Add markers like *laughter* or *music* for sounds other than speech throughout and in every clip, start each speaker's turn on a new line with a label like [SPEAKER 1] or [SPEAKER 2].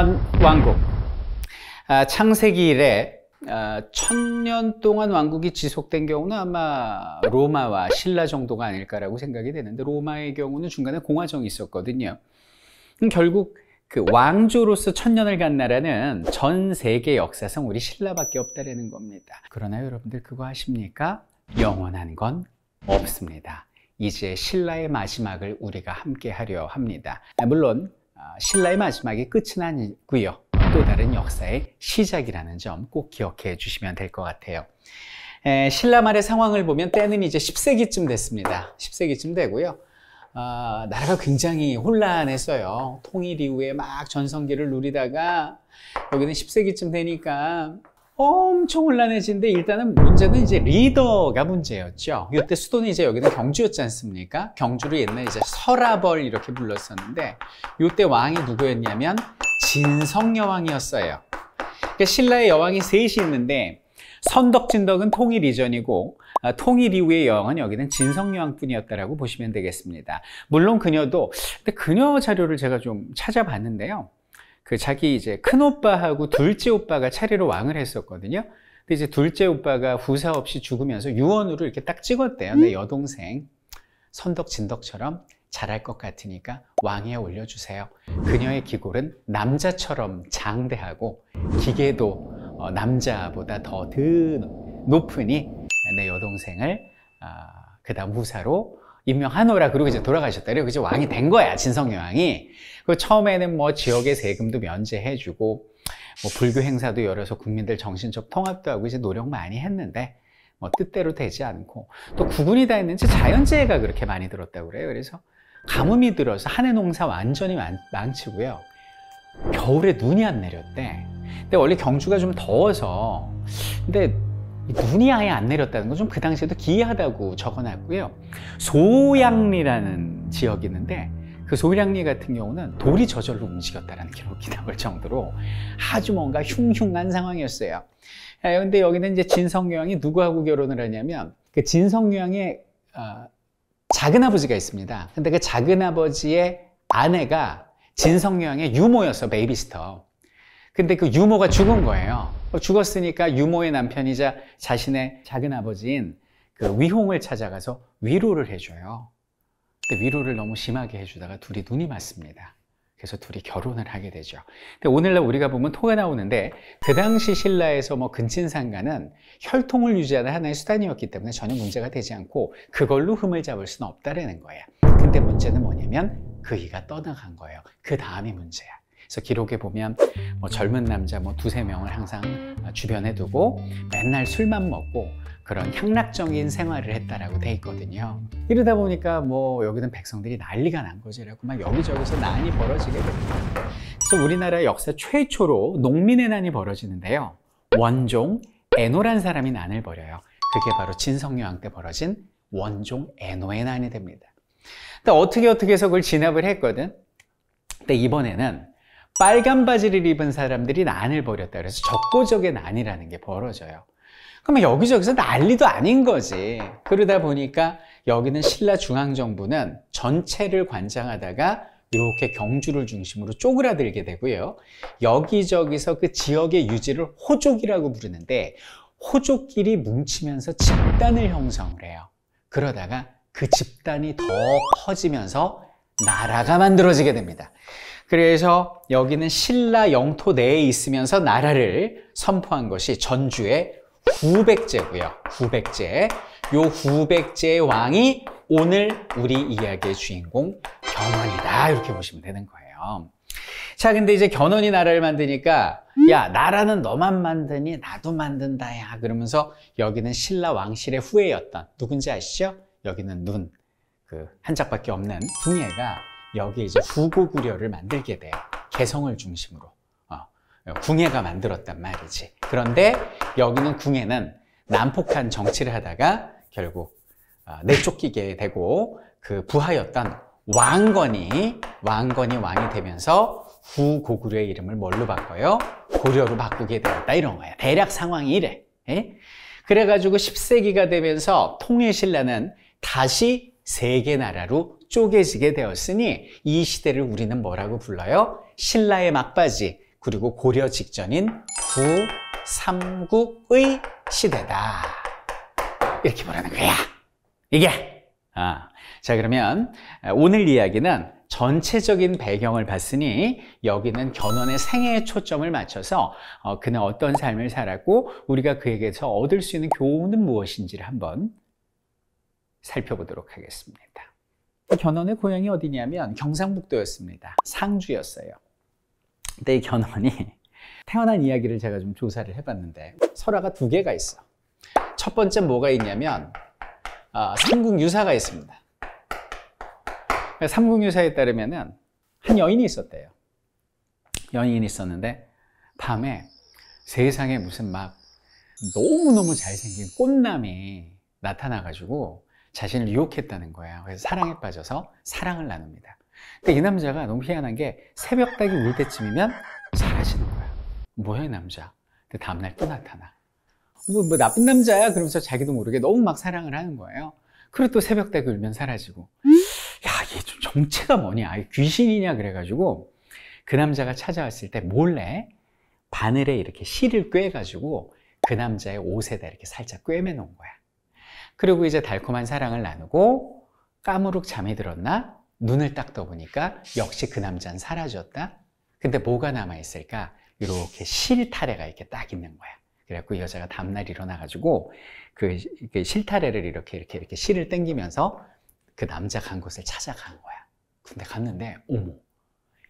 [SPEAKER 1] 천년 왕국. 아, 창세기 이래 아, 천년 동안 왕국이 지속된 경우는 아마 로마와 신라 정도가 아닐까라고 생각이 되는데 로마의 경우는 중간에 공화정이 있었거든요. 결국 그 왕조로서 천년을 간 나라는 전 세계 역사상 우리 신라밖에 없다라는 겁니다. 그러나 여러분들 그거 아십니까? 영원한 건 없습니다. 이제 신라의 마지막을 우리가 함께 하려 합니다. 물론 아, 신라의 마지막이 끝은 아니고요. 또 다른 역사의 시작이라는 점 꼭 기억해 주시면 될 것 같아요. 에, 신라 말의 상황을 보면 때는 이제 10세기쯤 됐습니다. 10세기쯤 되고요. 아, 나라가 굉장히 혼란했어요. 통일 이후에 막 전성기를 누리다가 여기는 10세기쯤 되니까 엄청 혼란해지는데 일단은 문제는 이제 리더가 문제였죠. 이때 수도는 이제 여기는 경주였지 않습니까? 경주를 옛날에 이제 설아벌 이렇게 불렀었는데 이때 왕이 누구였냐면 진성여왕이었어요. 그러니까 신라의 여왕이 셋이 있는데 선덕진덕은 통일 이전이고 아, 통일 이후의 여왕은 여기는 진성여왕뿐이었다라고 보시면 되겠습니다. 물론 그녀도 근데 그녀 자료를 제가 좀 찾아봤는데요. 그 자기 이제 큰 오빠하고 둘째 오빠가 차례로 왕을 했었거든요. 근데 이제 둘째 오빠가 후사 없이 죽으면서 유언으로 이렇게 딱 찍었대요. 내 여동생 선덕 진덕처럼 잘할 것 같으니까 왕위에 올려주세요. 그녀의 기골은 남자처럼 장대하고 기계도 어, 남자보다 더 높으니 내 여동생을 아, 그 다음 후사로 임명하노라 그러고 이제 돌아가셨다. 그리고 이제 왕이 된 거야 진성여왕이. 그 처음에는 뭐 지역의 세금도 면제해주고 뭐 불교 행사도 열어서 국민들 정신적 통합도 하고 이제 노력 많이 했는데 뭐 뜻대로 되지 않고 또 구군이 다 했는지 자연재해가 그렇게 많이 들었다고 그래요. 그래서 가뭄이 들어서 한 해 농사 완전히 망, 망치고요. 겨울에 눈이 안 내렸대. 근데 원래 경주가 좀 더워서 근데 눈이 아예 안 내렸다는 건 좀 그 당시에도 기이하다고 적어놨고요. 소양리라는 지역이 있는데 그 소량리 같은 경우는 돌이 저절로 움직였다는 기록이 나올 정도로 아주 뭔가 흉흉한 상황이었어요. 그런데 여기는 이제 진성여왕이 누구하고 결혼을 하냐면 그 진성여왕의 어, 작은 아버지가 있습니다. 근데 그 작은 아버지의 아내가 진성여왕의 유모였어, 베이비스터. 근데 그 유모가 죽은 거예요. 죽었으니까 유모의 남편이자 자신의 작은 아버지인 그 위홍을 찾아가서 위로를 해줘요. 근데 위로를 너무 심하게 해주다가 둘이 눈이 맞습니다. 그래서 둘이 결혼을 하게 되죠. 근데 오늘날 우리가 보면 토가 나오는데 그 당시 신라에서 뭐 근친상간은 혈통을 유지하는 하나의 수단이었기 때문에 전혀 문제가 되지 않고 그걸로 흠을 잡을 수는 없다라는 거야. 근데 문제는 뭐냐면 그이가 떠나간 거예요. 그 다음이 문제야. 그래서 기록에 보면 뭐 젊은 남자 뭐 두세 명을 항상 주변에 두고 맨날 술만 먹고 그런 향락적인 생활을 했다라고 돼 있거든요. 이러다 보니까 뭐 여기는 백성들이 난리가 난 거지라고 막 여기저기서 난이 벌어지게 됩니다. 그래서 우리나라 역사 최초로 농민의 난이 벌어지는데요. 원종 에노란 사람이 난을 벌여요. 그게 바로 진성여왕 때 벌어진 원종 에노의 난이 됩니다. 근데 어떻게 어떻게 해서 그걸 진압을 했거든. 근데 이번에는 빨간 바지를 입은 사람들이 난을 벌였다 그래서 적고적의 난이라는 게 벌어져요. 그러면 여기저기서 난리도 아닌 거지. 그러다 보니까 여기는 신라 중앙정부는 전체를 관장하다가 이렇게 경주를 중심으로 쪼그라들게 되고요. 여기저기서 그 지역의 유지를 호족이라고 부르는데 호족끼리 뭉치면서 집단을 형성을 해요. 그러다가 그 집단이 더 커지면서 나라가 만들어지게 됩니다. 그래서 여기는 신라 영토 내에 있으면서 나라를 선포한 것이 전주의 후백제고요. 후백제. 요 후백제의 왕이 오늘 우리 이야기의 주인공 견훤이다. 이렇게 보시면 되는 거예요. 자, 근데 이제 견훤이 나라를 만드니까 야, 나라는 너만 만드니 나도 만든다. 야, 그러면서 여기는 신라 왕실의 후예였던 누군지 아시죠? 여기는 눈, 그 한 짝밖에 없는 궁예가 여기에 이제 후고구려를 만들게 돼요. 개성을 중심으로. 어, 궁예가 만들었단 말이지. 그런데 여기는 궁예는 난폭한 정치를 하다가 결국 어, 내쫓기게 되고 그 부하였던 왕건이 왕건이 왕이 되면서 후고구려의 이름을 뭘로 바꿔요? 고려로 바꾸게 되었다 이런 거야. 대략 상황이 이래. 에? 예? 그래가지고 10세기가 되면서 통일신라는 다시 세계 나라로 쪼개지게 되었으니 이 시대를 우리는 뭐라고 불러요? 신라의 막바지, 그리고 고려 직전인 구, 삼국의 시대다. 이렇게 말하는 거야. 이게. 아, 자, 그러면 오늘 이야기는 전체적인 배경을 봤으니 여기는 견훤의 생애에 초점을 맞춰서 어, 그는 어떤 삶을 살았고 우리가 그에게서 얻을 수 있는 교훈은 무엇인지를 한번 살펴보도록 하겠습니다. 견훤의 고향이 어디냐면 경상북도였습니다. 상주였어요. 근데 이 견훤이 *laughs* 태어난 이야기를 제가 좀 조사를 해봤는데 설화가 두 개가 있어. 첫 번째 뭐가 있냐면 어, 삼국유사가 있습니다. 삼국유사에 따르면은 한 여인이 있었대요. 여인이 있었는데 밤에 세상에 무슨 막 너무너무 잘생긴 꽃남이 나타나가지고 자신을 유혹했다는 거야. 그래서 사랑에 빠져서 사랑을 나눕니다. 근데 이 남자가 너무 희한한 게 새벽 닭이 울 때쯤이면 사라지는 거야. 뭐야, 이 남자? 근데 다음날 또 나타나. 뭐, 뭐 나쁜 남자야? 그러면서 자기도 모르게 너무 막 사랑을 하는 거예요. 그리고 또 새벽 닭이 울면 사라지고. 야, 얘 좀 정체가 뭐냐? 귀신이냐? 그래가지고 그 남자가 찾아왔을 때 몰래 바늘에 이렇게 실을 꿰가지고 그 남자의 옷에다 이렇게 살짝 꿰매 놓은 거야. 그리고 이제 달콤한 사랑을 나누고 까무룩 잠이 들었나? 눈을 딱 떠보니까 역시 그 남자는 사라졌다? 근데 뭐가 남아있을까? 이렇게 실타래가 이렇게 딱 있는 거야. 그래갖고 여자가 다음날 일어나가지고 그, 그 실타래를 이렇게 이렇게 이렇게 실을 땡기면서 그 남자 간 곳을 찾아간 거야. 근데 갔는데, 어머,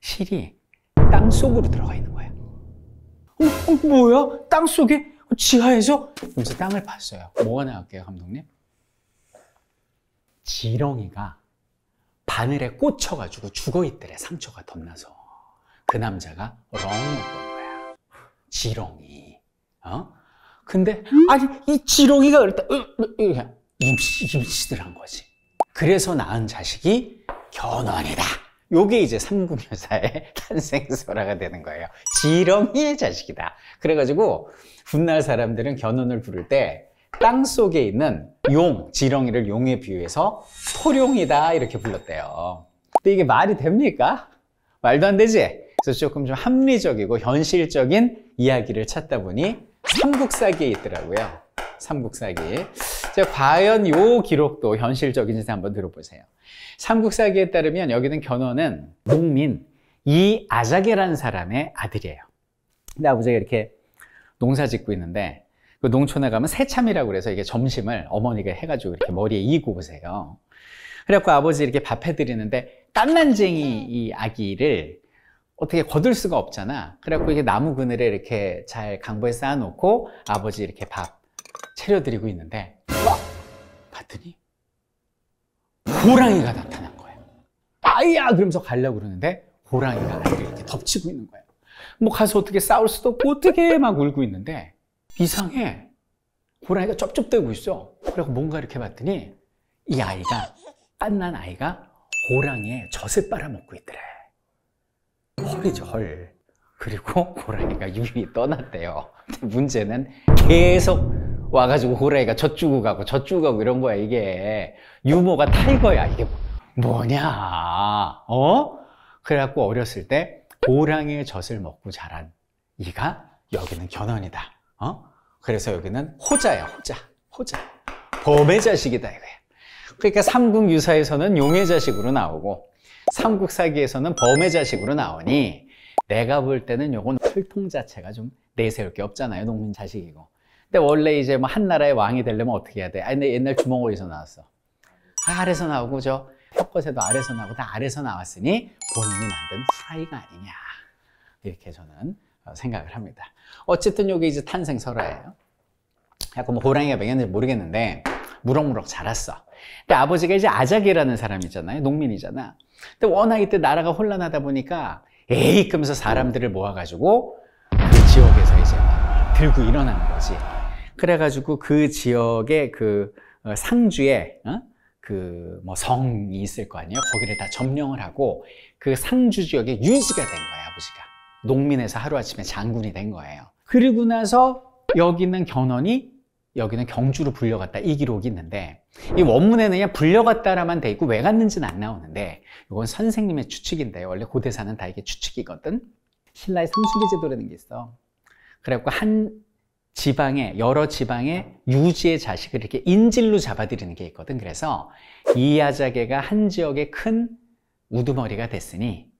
[SPEAKER 1] 실이 땅 속으로 들어가 있는 거야. 어, 어 뭐야? 땅 속에? 지하에서? 그러면서 땅을 봤어요. 뭐가 나올게요, 감독님? 지렁이가 바늘에 꽂혀가지고 죽어있더래, 상처가 덧나서. 그 남자가 렁이었던 거야. 지렁이. 어? 근데, 아니, 이 지렁이가 그랬다, 임시, 임시들 한 거지. 그래서 낳은 자식이 견훤이다. 요게 이제 삼국유사의 *laughs* 탄생설화가 되는 거예요. 지렁이의 자식이다. 그래가지고 훗날 사람들은 견훤을 부를 때 땅 속에 있는 용, 지렁이를 용에 비유해서 토룡이다 이렇게 불렀대요. 근데 이게 말이 됩니까? 말도 안 되지? 그래서 조금 좀 합리적이고 현실적인 이야기를 찾다 보니 삼국사기에 있더라고요. 삼국사기. 자, 과연 요 기록도 현실적인지 한번 들어보세요. 삼국사기에 따르면 여기는 견훤은 농민 이아작이라는 사람의 아들이에요. 근데 아버지가 이렇게 농사 짓고 있는데 그 농촌에 가면 새참이라고 그래서 이게 점심을 어머니가 해가지고 이렇게 머리에 이고 오세요. 그래갖고 아버지 이렇게 밥 해드리는데 깐난쟁이 이 아기를 어떻게 거둘 수가 없잖아. 그래갖고 이게 나무 그늘에 이렇게 잘 강보에 쌓아놓고 아버지 이렇게 밥 차려드리고 있는데 와! 봤더니 호랑이가 나타난 거예요. 아이야! 그러면서 가려고 그러는데 호랑이가 아이를 이렇게 덮치고 있는 거예요. 뭐 가서 어떻게 싸울 수도 없고 어떻게 막 울고 있는데 이상해. 호랑이가 쩝쩝대고 있어. 그래서 뭔가 이렇게 봤더니 이 아이가 빤난 아이가 호랑이의 젖을 빨아먹고 있더래. 헐이죠 헐. 그리고 호랑이가 유유히 떠났대요. 문제는 계속 와가지고 호랑이가 저쭈고 가고 저쭈고 가고 이런 거야 이게 유모가 타이거야 이게 뭐냐 어? 그래갖고 어렸을 때 호랑이의 젖을 먹고 자란 이가 여기는 견훤이다 어? 그래서 여기는 호자야 호자 호자 범의 자식이다 이거야 그러니까 삼국유사에서는 용의 자식으로 나오고 삼국사기에서는 범의 자식으로 나오니 내가 볼 때는 요건 혈통 자체가 좀 내세울 게 없잖아요 농민 자식이고 근데 원래 이제 뭐 한 나라의 왕이 되려면 어떻게 해야 돼? 아, 근데 옛날 주먹어디서 나왔어? 아, 아래서 나오고 저 혁것에도 아래서 나오고 다 아래서 나왔으니 본인이 만든 후라이가 아니냐. 이렇게 저는 어, 생각을 합니다. 어쨌든 이게 이제 탄생설화예요. 약간 뭐 호랑이가 명했는지 모르겠는데 무럭무럭 자랐어. 근데 아버지가 이제 아작이라는 사람이잖아요. 농민이잖아. 근데 워낙 이때 나라가 혼란하다 보니까 에이 그러면서 사람들을 모아가지고 그 지역에서 이제 들고 일어나는 거지. 그래가지고 그 지역의 그 어, 상주에 어? 그뭐 성이 있을 거 아니에요. 거기를 다 점령을 하고 그 상주 지역에 유지가 된 거예요, 아버지가. 농민에서 하루아침에 장군이 된 거예요. 그리고 나서 여기는 견훤이 여기는 경주로 불려갔다 이 기록이 있는데 이 원문에는 그냥 불려갔다라만 돼 있고 왜 갔는지는 안 나오는데 이건 선생님의 추측인데 원래 고대사는 다 이게 추측이거든 신라의 상수리 제도라는 게 있어. 그래갖고 한 지방에 여러 지방에 유지의 자식을 이렇게 인질로 잡아들이는 게 있거든. 그래서 이야자개가 한 지역의 큰 우두머리가 됐으니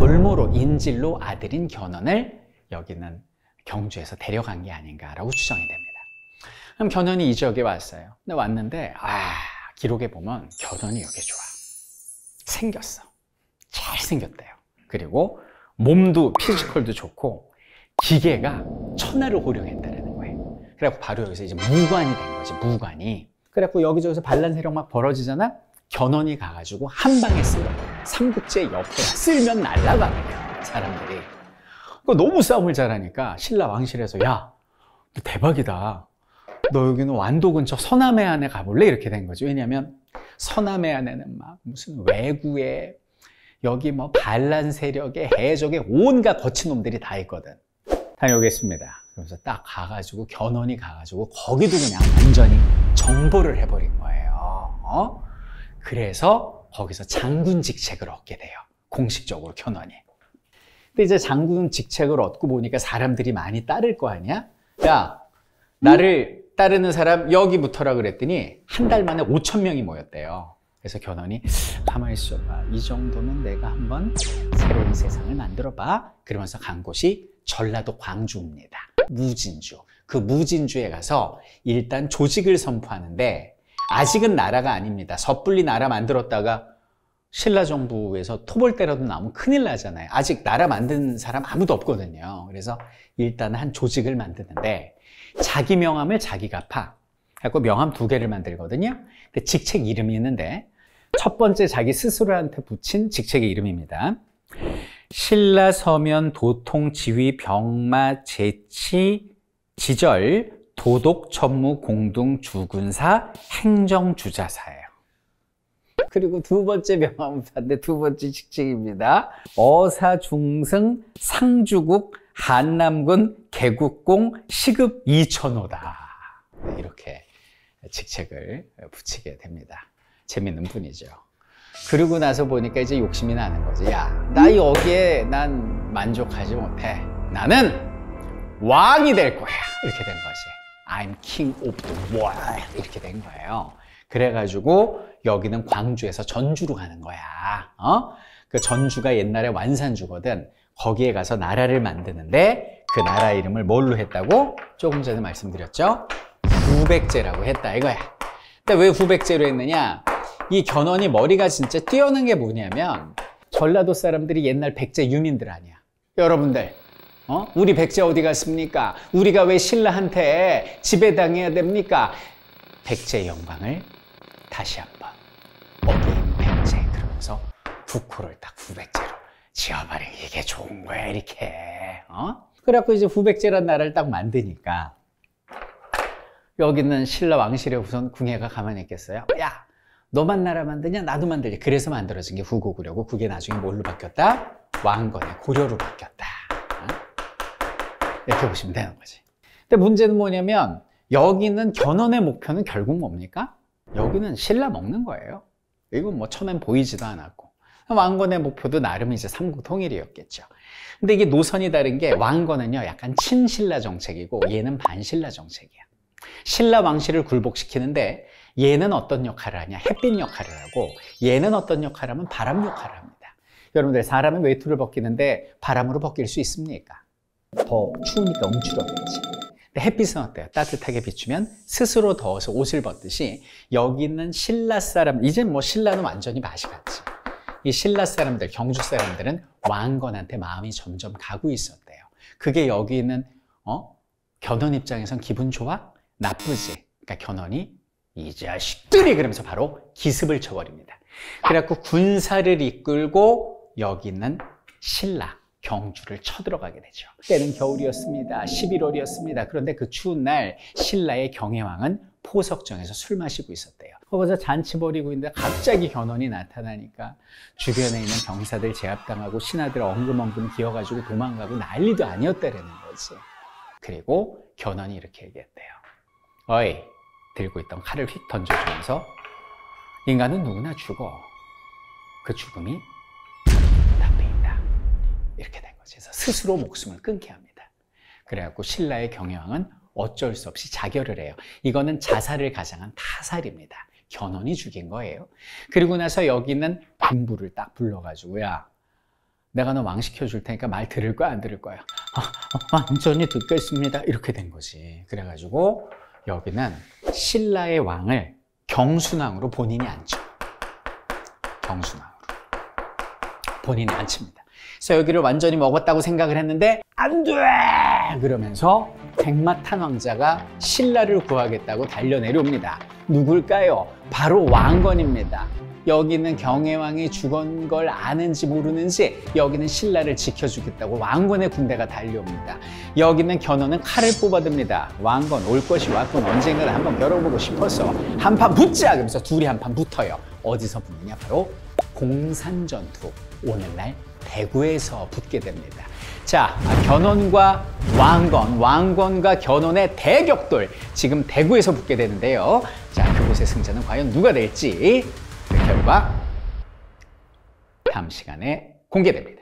[SPEAKER 1] 볼모로 인질로 아들인 견훤을 여기는 경주에서 데려간 게 아닌가라고 추정이 됩니다. 그럼 견훤이 이 지역에 왔어요. 근데 왔는데 아 기록에 보면 견훤이 여기 좋아. 생겼어. 잘 생겼대요. 그리고 몸도 피지컬도 좋고 기계가 천하를 호령했다는 거예요. 그래갖고 바로 여기서 이제 무관이 된 거지, 무관이. 그래갖고 여기저기서 반란 세력 막 벌어지잖아? 견훤이 가가지고 한 방에 쓸어. 삼국지 옆에 쓸면 날라가거든, 사람들이. 그 너무 싸움을 잘하니까 신라 왕실에서 야, 너 대박이다. 너 여기는 완도 근처 서남해 안에 가볼래? 이렇게 된 거지. 왜냐면 서남해 안에는 막 무슨 외구에 여기 뭐 반란 세력에 해적에 온갖 거친 놈들이 다 있거든. 다녀오겠습니다. 그래서 딱 가가지고 견훤이 가가지고 거기도 그냥 완전히 정보를 해버린 거예요. 어? 그래서 거기서 장군 직책을 얻게 돼요. 공식적으로 견훤이. 근데 이제 장군 직책을 얻고 보니까 사람들이 많이 따를 거 아니야? 야, 나를 따르는 사람 여기부터라 그랬더니 한 달 만에 5천 명이 모였대요. 그래서 견훤이 가만히 있어봐. 이 정도면 내가 한번 새로운 세상을 만들어봐. 그러면서 간 곳이 전라도 광주입니다. 무진주. 그 무진주에 가서 일단 조직을 선포하는데 아직은 나라가 아닙니다. 섣불리 나라 만들었다가 신라 정부에서 토벌 때라도 나오면 큰일 나잖아요. 아직 나라 만든 사람 아무도 없거든요. 그래서 일단 한 조직을 만드는데 자기 명함을 자기가 파. 갖고 명함 두 개를 만들거든요. 근데 직책 이름이 있는데 첫 번째 자기 스스로한테 붙인 직책의 이름입니다. 신라 서면 도통 지휘 병마 제치 지절 도독 천무 공동 주군사 행정 주자사예요. 그리고 두 번째 명함판데 두 번째 직책입니다. 어사 중승 상주국 한남군 개국공 시급 2천호다. 이렇게 직책을 붙이게 됩니다. 재밌는 분이죠. 그러고 나서 보니까 이제 욕심이 나는 거지. 야, 나 여기에 난 만족하지 못해. 나는 왕이 될 거야. 이렇게 된 거지. I'm king of the world. 이렇게 된 거예요. 그래가지고 여기는 광주에서 전주로 가는 거야. 어? 그 전주가 옛날에 완산주거든. 거기에 가서 나라를 만드는데 그 나라 이름을 뭘로 했다고? 조금 전에 말씀드렸죠? 후백제라고 했다 이거야. 근데 왜 후백제로 했느냐? 이 견훤이 머리가 진짜 뛰어난 게 뭐냐면 전라도 사람들이 옛날 백제 유민들 아니야. 여러분들, 어? 우리 백제 어디 갔습니까? 우리가 왜 신라한테 지배당해야 됩니까? 백제 영광을 다시 한번 again 백제 그러면서 국호를 딱 후백제로 지어버린 이게 좋은 거야 이렇게 어? 그래갖고 이제 후백제란 나라를 딱 만드니까 여기는 신라 왕실의 우선 궁예가 가만히 있겠어요? 야 너만 나라 만드냐? 나도 만들지. 그래서 만들어진 게 후고구려고 그게 나중에 뭘로 바뀌었다? 왕건의 고려로 바뀌었다. 이렇게 보시면 되는 거지. 근데 문제는 뭐냐면 여기는 견훤의 목표는 결국 뭡니까? 여기는 신라 먹는 거예요. 이건 뭐 처음엔 보이지도 않았고. 왕건의 목표도 나름 이제 삼국 통일이었겠죠. 근데 이게 노선이 다른 게 왕건은요 약간 친신라 정책이고 얘는 반신라 정책이야. 신라 왕실을 굴복시키는데 얘는 어떤 역할을 하냐? 햇빛 역할을 하고 얘는 어떤 역할을 하면 바람 역할을 합니다. 여러분들 사람은 외투를 벗기는데 바람으로 벗길 수 있습니까? 더 추우니까 움츠러들지. 햇빛은 어때요? 따뜻하게 비추면 스스로 더워서 옷을 벗듯이 여기는 신라 사람, 이제 뭐 신라는 완전히 맛이 갔지. 이 신라 사람들, 경주 사람들은 왕건한테 마음이 점점 가고 있었대요. 그게 여기 있는 어? 견훤 입장에선 기분 좋아? 나쁘지. 그러니까 견훤이 이 자식들이 그러면서 바로 기습을 쳐버립니다. 그래갖고 군사를 이끌고 여기 있는 신라 경주를 쳐들어가게 되죠. 때는 겨울이었습니다. 11월이었습니다. 그런데 그 추운 날 신라의 경혜왕은 포석정에서 술 마시고 있었대요. 거기서 잔치 벌이고 있는데 갑자기 견훤이 나타나니까 주변에 있는 병사들 제압당하고 신하들 엉금엉금 기어가지고 도망가고 난리도 아니었다라는 거지. 그리고 견훤이 이렇게 얘기했대요. 어이, 들고 있던 칼을 휙 던져주면서 인간은 누구나 죽어. 그 죽음이. 이렇게 된 거죠. 그래서 스스로 목숨을 끊게 합니다. 그래갖고 신라의 경영은 어쩔 수 없이 자결을 해요. 이거는 자살을 가장한 타살입니다. 견훤이 죽인 거예요. 그리고 나서 여기는 군부를 딱 불러가지고 야 내가 너 왕시켜 줄 테니까 말 들을 거야 안 들을 거야? 아, 아, 완전히 듣겠습니다. 이렇게 된 거지. 그래가지고 여기는 신라의 왕을 경순왕으로 본인이 앉죠. 경순왕으로 본인이 앉힙니다. 그래서 여기를 완전히 먹었다고 생각을 했는데 안 돼! 그러면서 백마탄 왕자가 신라를 구하겠다고 달려 내려옵니다. 누굴까요? 바로 왕건입니다. 여기는 경혜왕이 죽은 걸 아는지 모르는지 여기는 신라를 지켜주겠다고 왕건의 군대가 달려옵니다. 여기는 견훤은 칼을 뽑아듭니다. 왕건 올 것이 왔군 언젠가는 한번 겨뤄보고 싶어서 한판 붙자! 그러면서 둘이 한판 붙어요. 어디서 붙느냐? 바로 공산전투. 오늘날 대구에서 붙게 됩니다. 자, 견훤과 왕건, 왕건과 견훤의 대격돌. 지금 대구에서 붙게 되는데요. 자, 그곳의 승자는 과연 누가 될지 그 결과 다음 시간에 공개됩니다.